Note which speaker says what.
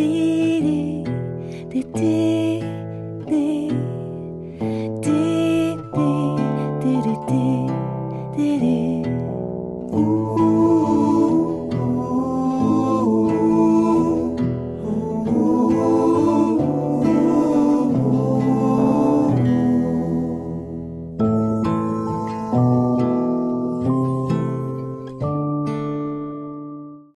Speaker 1: Ooh.